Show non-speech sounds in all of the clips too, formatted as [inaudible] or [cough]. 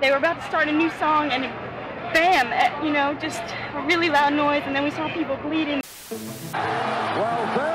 they were about to start a new song, and bam, eh, you know, just a really loud noise, and then we saw people bleeding. Well,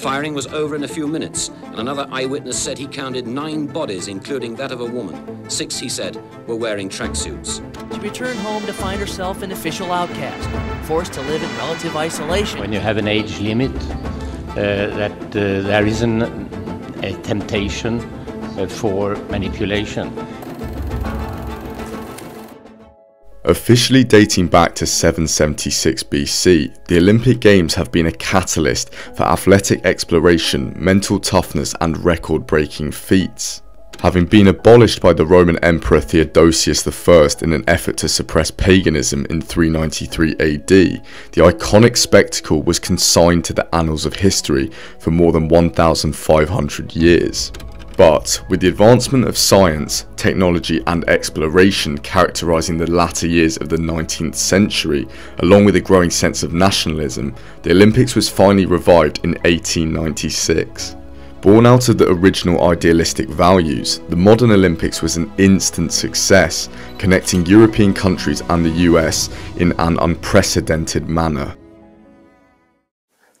firing was over in a few minutes, and another eyewitness said he counted nine bodies, including that of a woman. Six, he said, were wearing tracksuits. She returned home to find herself an official outcast, forced to live in relative isolation. When you have an age limit, uh, that uh, there is an, a temptation uh, for manipulation. Officially dating back to 776 BC, the Olympic Games have been a catalyst for athletic exploration, mental toughness, and record breaking feats. Having been abolished by the Roman Emperor Theodosius I in an effort to suppress paganism in 393 AD, the iconic spectacle was consigned to the annals of history for more than 1,500 years. But with the advancement of science, technology and exploration characterising the latter years of the 19th century, along with a growing sense of nationalism, the Olympics was finally revived in 1896. Born out of the original idealistic values, the modern Olympics was an instant success, connecting European countries and the US in an unprecedented manner.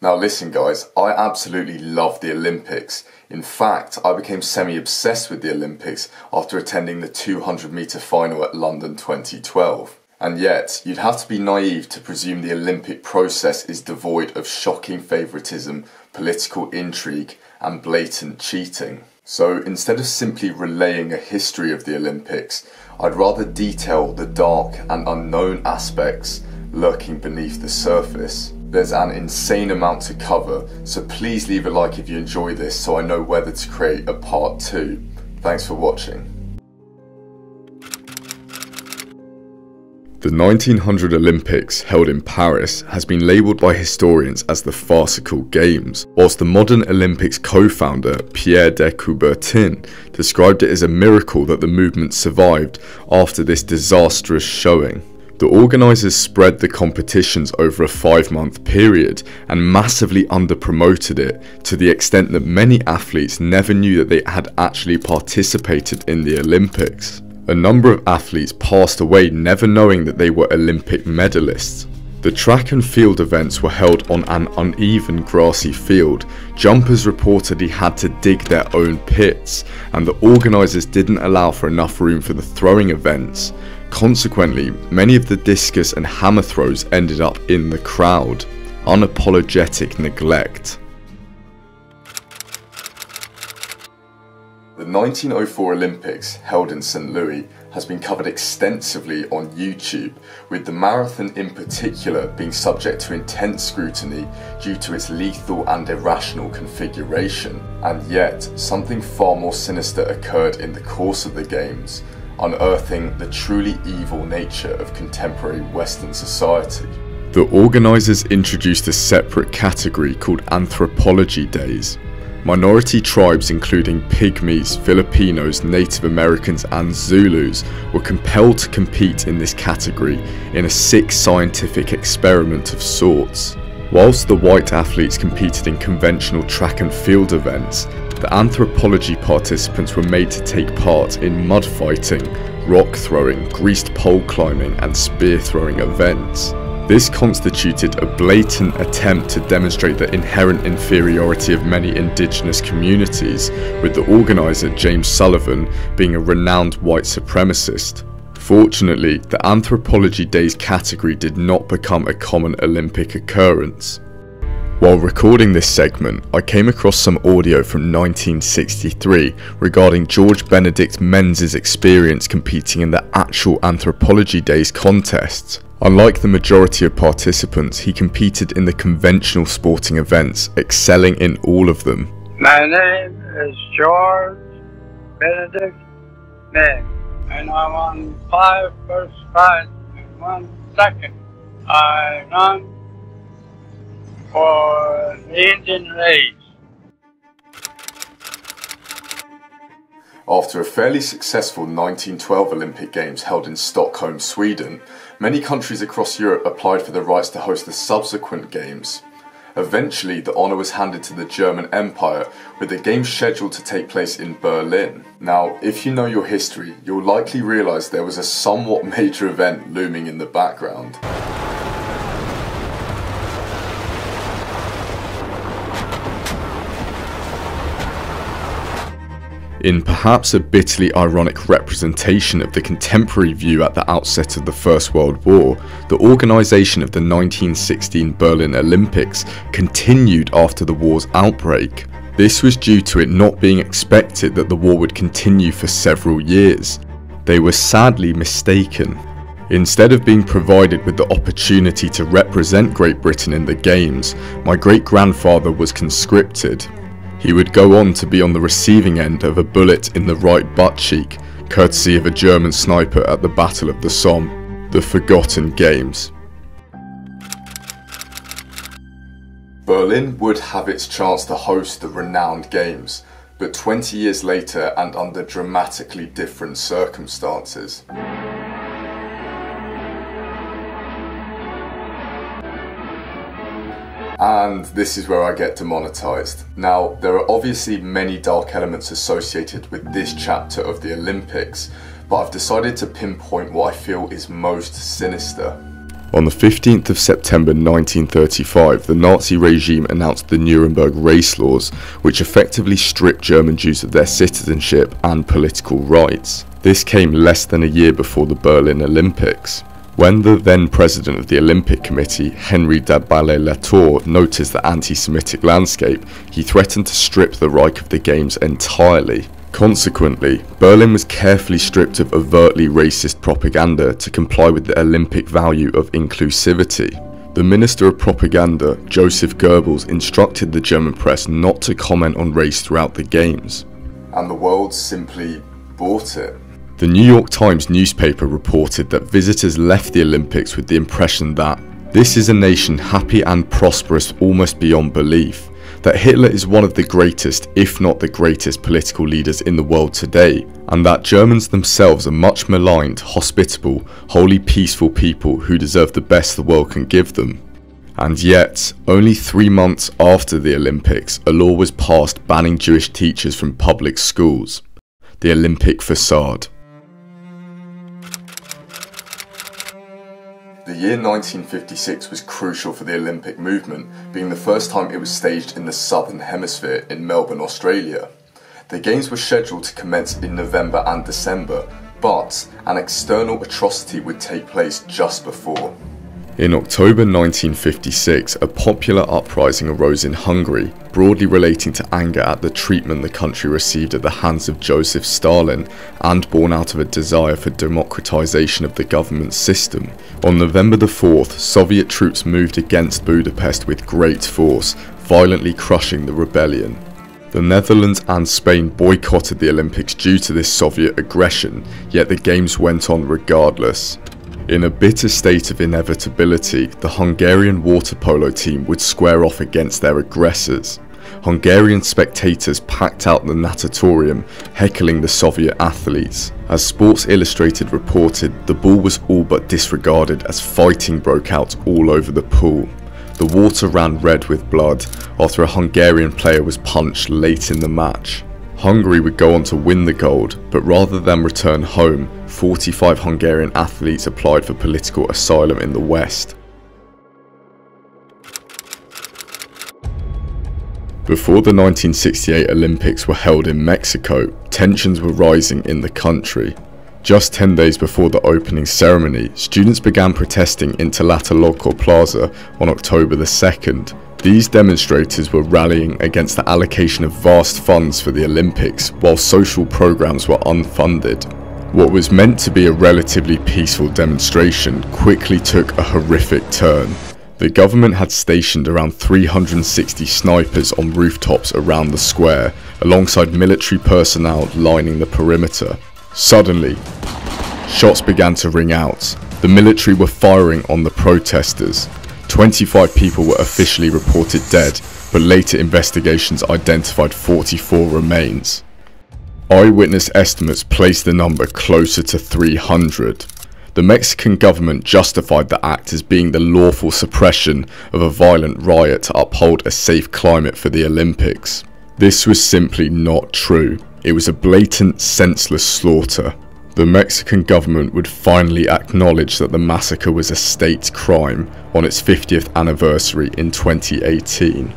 Now listen guys, I absolutely love the Olympics. In fact, I became semi-obsessed with the Olympics after attending the 200 metre final at London 2012. And yet, you'd have to be naive to presume the Olympic process is devoid of shocking favouritism, political intrigue and blatant cheating. So instead of simply relaying a history of the Olympics, I'd rather detail the dark and unknown aspects lurking beneath the surface. There's an insane amount to cover, so please leave a like if you enjoy this so I know whether to create a part 2. Thanks for watching. The 1900 Olympics, held in Paris, has been labelled by historians as the farcical games, whilst the modern Olympics co-founder, Pierre de Coubertin, described it as a miracle that the movement survived after this disastrous showing. The organisers spread the competitions over a five month period and massively underpromoted it to the extent that many athletes never knew that they had actually participated in the Olympics. A number of athletes passed away never knowing that they were Olympic medalists. The track and field events were held on an uneven grassy field. Jumpers reportedly had to dig their own pits, and the organisers didn't allow for enough room for the throwing events. Consequently, many of the discus and hammer throws ended up in the crowd. Unapologetic neglect. The 1904 Olympics, held in St. Louis, has been covered extensively on YouTube, with the marathon in particular being subject to intense scrutiny due to its lethal and irrational configuration. And yet, something far more sinister occurred in the course of the Games, unearthing the truly evil nature of contemporary Western society. The organisers introduced a separate category called Anthropology Days. Minority tribes including Pygmies, Filipinos, Native Americans and Zulus were compelled to compete in this category in a sick scientific experiment of sorts. Whilst the white athletes competed in conventional track and field events, the anthropology participants were made to take part in mud fighting, rock throwing, greased pole climbing and spear throwing events. This constituted a blatant attempt to demonstrate the inherent inferiority of many indigenous communities, with the organiser James Sullivan being a renowned white supremacist. Fortunately, the Anthropology Days category did not become a common Olympic occurrence. While recording this segment, I came across some audio from 1963 regarding George Benedict Menzies' experience competing in the actual Anthropology Days contests. Unlike the majority of participants, he competed in the conventional sporting events, excelling in all of them. My name is George Benedict Menzies, and I won five first fights in one second. I won for Indian race. After a fairly successful 1912 Olympic Games held in Stockholm, Sweden, many countries across Europe applied for the rights to host the subsequent Games. Eventually, the honour was handed to the German Empire, with the games scheduled to take place in Berlin. Now, if you know your history, you'll likely realise there was a somewhat [laughs] major event looming in the background. In perhaps a bitterly ironic representation of the contemporary view at the outset of the First World War, the organisation of the 1916 Berlin Olympics continued after the war's outbreak. This was due to it not being expected that the war would continue for several years. They were sadly mistaken. Instead of being provided with the opportunity to represent Great Britain in the Games, my great grandfather was conscripted he would go on to be on the receiving end of a bullet in the right butt cheek, courtesy of a German sniper at the Battle of the Somme, the Forgotten Games. Berlin would have its chance to host the renowned games, but 20 years later and under dramatically different circumstances. And this is where I get demonetized. Now, there are obviously many dark elements associated with this chapter of the Olympics, but I've decided to pinpoint what I feel is most sinister. On the 15th of September 1935, the Nazi regime announced the Nuremberg race laws, which effectively stripped German Jews of their citizenship and political rights. This came less than a year before the Berlin Olympics. When the then president of the Olympic Committee, Henri de Baillet-Latour, noticed the anti-Semitic landscape, he threatened to strip the Reich of the Games entirely. Consequently, Berlin was carefully stripped of overtly racist propaganda to comply with the Olympic value of inclusivity. The Minister of Propaganda, Joseph Goebbels, instructed the German press not to comment on race throughout the Games. And the world simply bought it. The New York Times newspaper reported that visitors left the Olympics with the impression that this is a nation happy and prosperous almost beyond belief, that Hitler is one of the greatest, if not the greatest political leaders in the world today, and that Germans themselves are much maligned, hospitable, wholly peaceful people who deserve the best the world can give them. And yet, only three months after the Olympics, a law was passed banning Jewish teachers from public schools. The Olympic Facade. The year 1956 was crucial for the Olympic movement, being the first time it was staged in the Southern Hemisphere in Melbourne, Australia. The Games were scheduled to commence in November and December, but an external atrocity would take place just before. In October 1956, a popular uprising arose in Hungary, broadly relating to anger at the treatment the country received at the hands of Joseph Stalin and born out of a desire for democratization of the government system. On November the 4th, Soviet troops moved against Budapest with great force, violently crushing the rebellion. The Netherlands and Spain boycotted the Olympics due to this Soviet aggression, yet the games went on regardless. In a bitter state of inevitability, the Hungarian water polo team would square off against their aggressors. Hungarian spectators packed out the natatorium, heckling the Soviet athletes. As Sports Illustrated reported, the ball was all but disregarded as fighting broke out all over the pool. The water ran red with blood after a Hungarian player was punched late in the match. Hungary would go on to win the gold, but rather than return home, 45 Hungarian athletes applied for political asylum in the West. Before the 1968 Olympics were held in Mexico, tensions were rising in the country. Just 10 days before the opening ceremony, students began protesting in Tlatelolco Plaza on October the 2nd, these demonstrators were rallying against the allocation of vast funds for the Olympics while social programs were unfunded. What was meant to be a relatively peaceful demonstration quickly took a horrific turn. The government had stationed around 360 snipers on rooftops around the square, alongside military personnel lining the perimeter. Suddenly, shots began to ring out. The military were firing on the protesters. 25 people were officially reported dead, but later investigations identified 44 remains. Eyewitness estimates placed the number closer to 300. The Mexican government justified the act as being the lawful suppression of a violent riot to uphold a safe climate for the Olympics. This was simply not true. It was a blatant, senseless slaughter. The Mexican government would finally acknowledge that the massacre was a state crime on its 50th anniversary in 2018.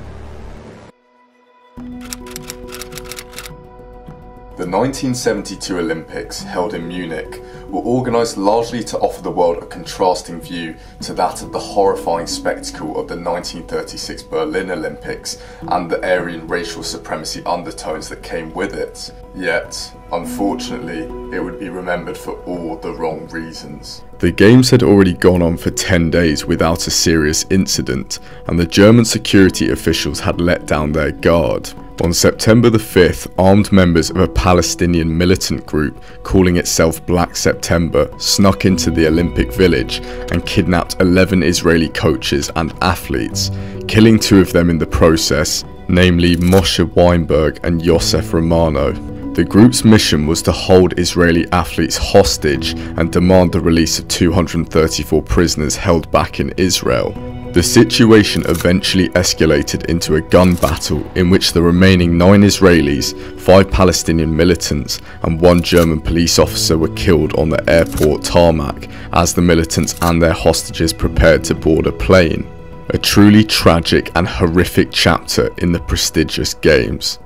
The 1972 Olympics, held in Munich, were organised largely to offer the world a contrasting view to that of the horrifying spectacle of the 1936 Berlin Olympics and the Aryan racial supremacy undertones that came with it. Yet, unfortunately, it would be remembered for all the wrong reasons. The Games had already gone on for 10 days without a serious incident, and the German security officials had let down their guard. On September the 5th, armed members of a Palestinian militant group calling itself Black September snuck into the Olympic Village and kidnapped 11 Israeli coaches and athletes, killing two of them in the process, namely Moshe Weinberg and Yosef Romano. The group's mission was to hold Israeli athletes hostage and demand the release of 234 prisoners held back in Israel. The situation eventually escalated into a gun battle in which the remaining nine Israelis, five Palestinian militants, and one German police officer were killed on the airport tarmac as the militants and their hostages prepared to board a plane. A truly tragic and horrific chapter in the prestigious Games.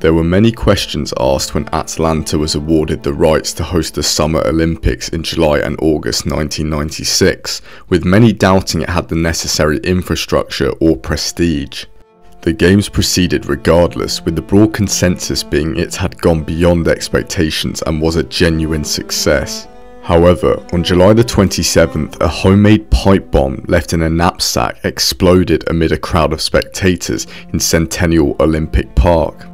There were many questions asked when Atlanta was awarded the rights to host the Summer Olympics in July and August 1996, with many doubting it had the necessary infrastructure or prestige. The Games proceeded regardless, with the broad consensus being it had gone beyond expectations and was a genuine success. However, on July the 27th, a homemade pipe bomb left in a knapsack exploded amid a crowd of spectators in Centennial Olympic Park.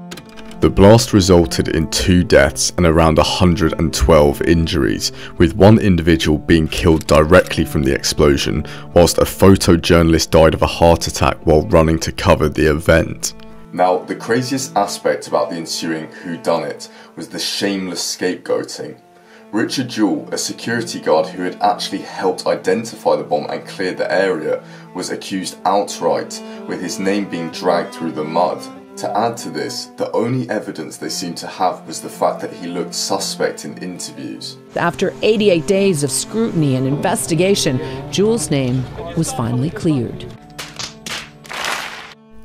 The blast resulted in two deaths and around 112 injuries, with one individual being killed directly from the explosion, whilst a photojournalist died of a heart attack while running to cover the event. Now, the craziest aspect about the ensuing whodunit was the shameless scapegoating. Richard Jewell, a security guard who had actually helped identify the bomb and clear the area, was accused outright, with his name being dragged through the mud. To add to this, the only evidence they seemed to have was the fact that he looked suspect in interviews. After 88 days of scrutiny and investigation, Jewell's name was finally cleared.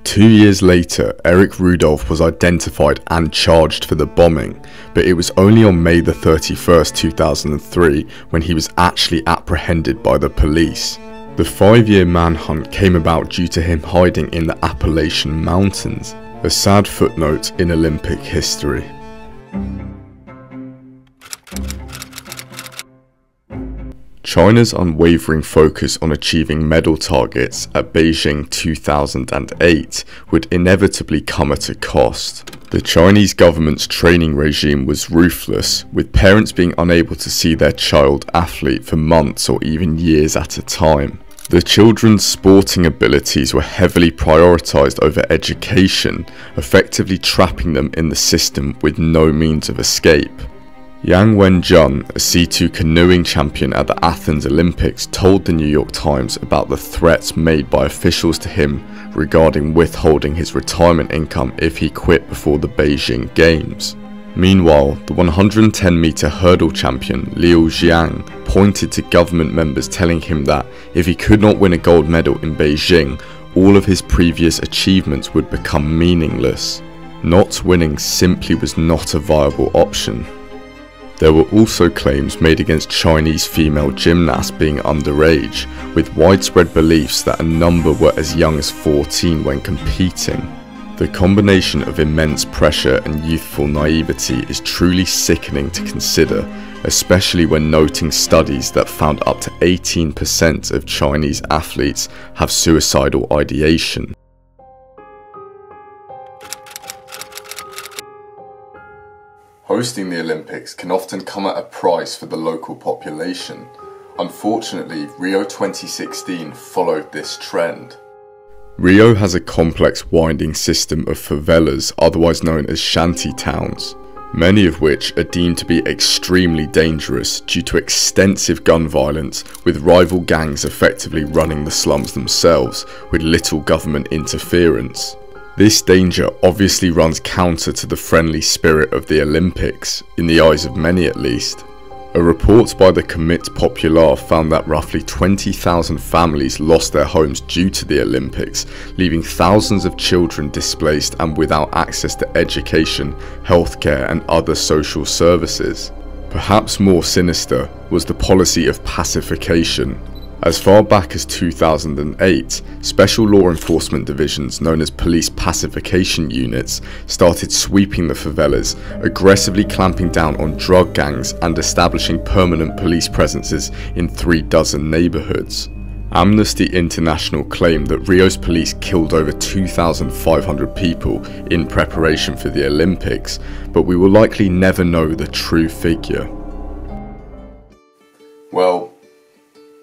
Two years later, Eric Rudolph was identified and charged for the bombing, but it was only on May the 31st, 2003 when he was actually apprehended by the police. The five-year manhunt came about due to him hiding in the Appalachian Mountains, a sad footnote in Olympic history. China's unwavering focus on achieving medal targets at Beijing 2008 would inevitably come at a cost. The Chinese government's training regime was ruthless, with parents being unable to see their child athlete for months or even years at a time. The children's sporting abilities were heavily prioritised over education, effectively trapping them in the system with no means of escape. Yang Wenjun, a C2 canoeing champion at the Athens Olympics, told the New York Times about the threats made by officials to him regarding withholding his retirement income if he quit before the Beijing Games. Meanwhile, the 110 metre hurdle champion Liu Xiang pointed to government members telling him that if he could not win a gold medal in Beijing, all of his previous achievements would become meaningless. Not winning simply was not a viable option. There were also claims made against Chinese female gymnasts being underage, with widespread beliefs that a number were as young as 14 when competing. The combination of immense pressure and youthful naivety is truly sickening to consider, especially when noting studies that found up to 18% of Chinese athletes have suicidal ideation. Hosting the Olympics can often come at a price for the local population. Unfortunately, Rio 2016 followed this trend. Rio has a complex winding system of favelas, otherwise known as shanty towns, many of which are deemed to be extremely dangerous due to extensive gun violence, with rival gangs effectively running the slums themselves with little government interference. This danger obviously runs counter to the friendly spirit of the Olympics, in the eyes of many at least. A report by the Comite Populaire found that roughly 20,000 families lost their homes due to the Olympics, leaving thousands of children displaced and without access to education, healthcare and other social services. Perhaps more sinister was the policy of pacification, as far back as 2008, special law enforcement divisions known as police pacification units started sweeping the favelas, aggressively clamping down on drug gangs and establishing permanent police presences in three dozen neighbourhoods. Amnesty International claimed that Rio's police killed over 2,500 people in preparation for the Olympics, but we will likely never know the true figure. Well,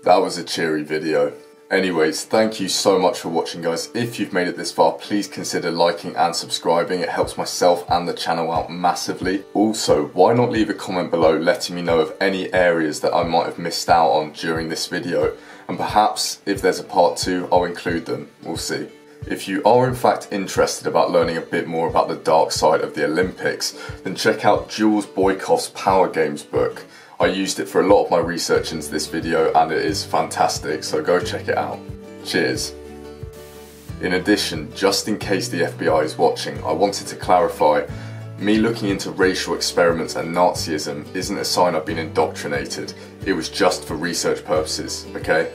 that was a cheery video. Anyways, thank you so much for watching guys. If you've made it this far, please consider liking and subscribing. It helps myself and the channel out massively. Also, why not leave a comment below letting me know of any areas that I might have missed out on during this video. And perhaps, if there's a part 2, I'll include them. We'll see. If you are in fact interested about learning a bit more about the dark side of the Olympics, then check out Jules Boykoff's Power Games book. I used it for a lot of my research into this video and it is fantastic, so go check it out. Cheers. In addition, just in case the FBI is watching, I wanted to clarify, me looking into racial experiments and Nazism isn't a sign I've been indoctrinated, it was just for research purposes, okay?